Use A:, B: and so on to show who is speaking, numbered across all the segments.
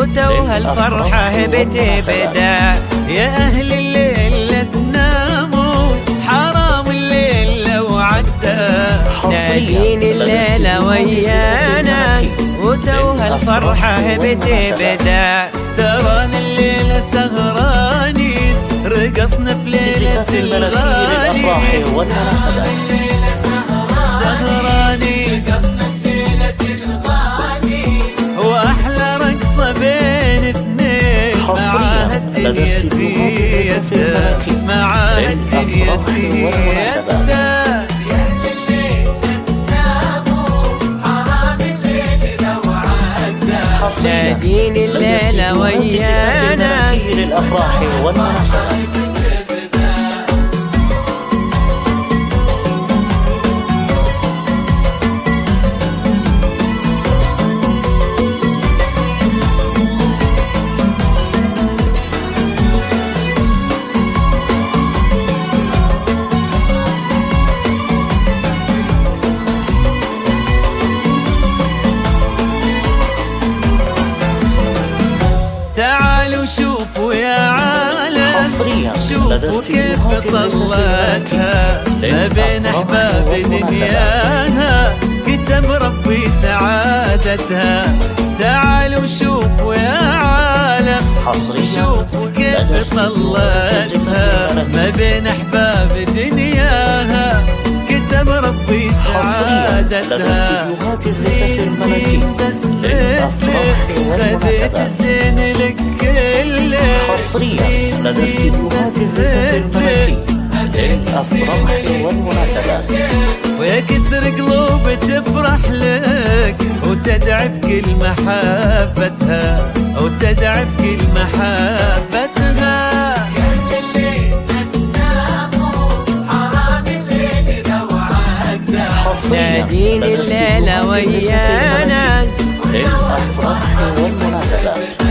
A: وتوها الفرحة بتبدا
B: يا أهل الليل لا تناموا حرام الليل لو عدى
A: نادين الليلة ويانا. وتوها الفرحة بتبدا
B: ترانا الليلة سهرانين رقصنا في ليلة الغالي.
C: والمناسبات
B: سهرانين
C: حصريا
A: نادين الليلة ويانا.
C: الملكي للأفراح والمناسبات
B: شوفوا يا عالم
C: حصرياً
B: شوفوا كيف طلعتها. ما بين
C: أحباب.
B: دنياها كتب ربي سعادتها. تعالوا شوفوا يا عالم
C: حصريا
B: شوفوا كيف طلعتها.
C: الملكي
B: ما بين أحباب دنياها كتب ربي
C: حصريا لدى
B: سعادتها.
C: استديوهات الزفاف الملكي. للأفراح والمناسبات. استديوهات الزفاف الملكي للأفراح والمناسبات.
B: ويا كثر قلوب تفرح لك وتدعي بكل محبتها وتدعي بكل محبتها.
A: نادين الليلة ويانا.
C: للأفراح والمناسبات.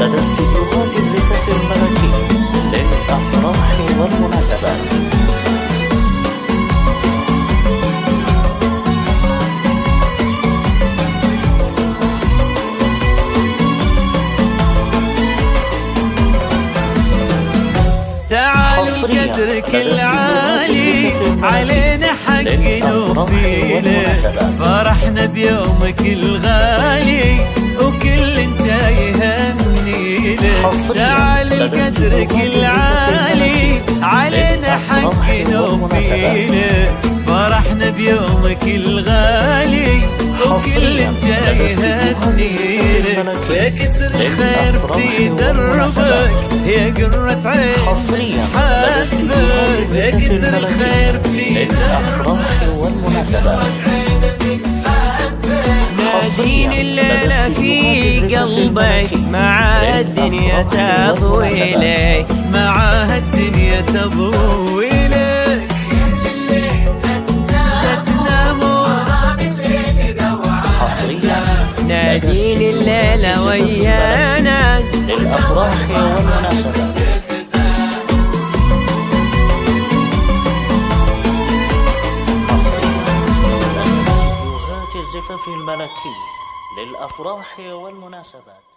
C: لدى الزفاف الملكي للأفراح والمناسبات
B: تعالوا قدرك العالي علينا حق
C: والمناسبات.
B: فرحنا بيومك الغالي وكل جاي
C: حصرياً
B: تعال
C: لدى
B: قدرك
C: استديوهات الزفاف
B: العالي علينا حق نوفيلك فرحنا بيومك الغالي وكل
C: حصرياً
B: جاي
C: لدى استديوهات
B: يهني
C: الزفاف
B: لك
C: الملكي
B: ويا كثر الخير في. دربك يا قرة عين
C: استديوهات الزفاف
B: كثر الخير في
C: للأفراح والمناسبات
A: نادين الليلة في قلبك مع الدنيا تضوي لك.
B: معاها الدنيا تضوي لك. لا تناموا
C: حصريا
A: نادين الليلة ويانا.
C: للأفراح والمناسبات الملكي للأفراح والمناسبات.